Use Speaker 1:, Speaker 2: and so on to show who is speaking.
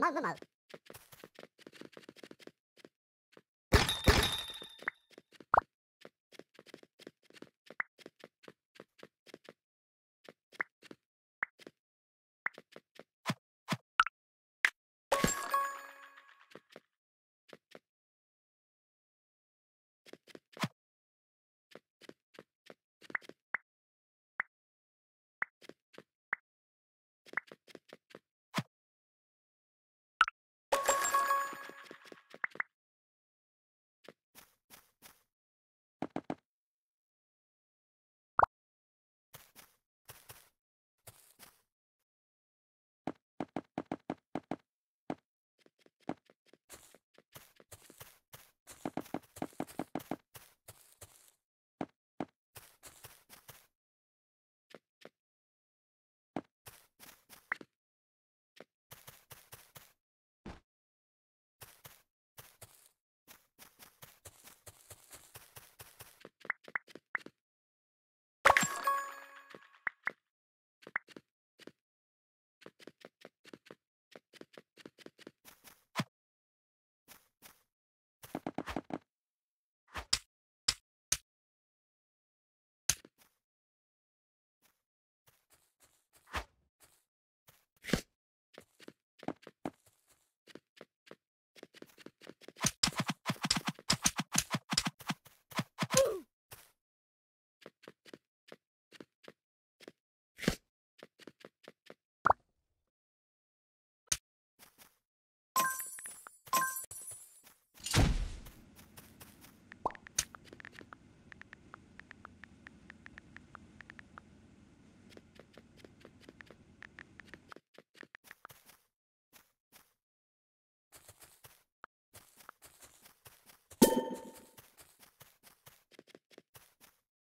Speaker 1: 마음은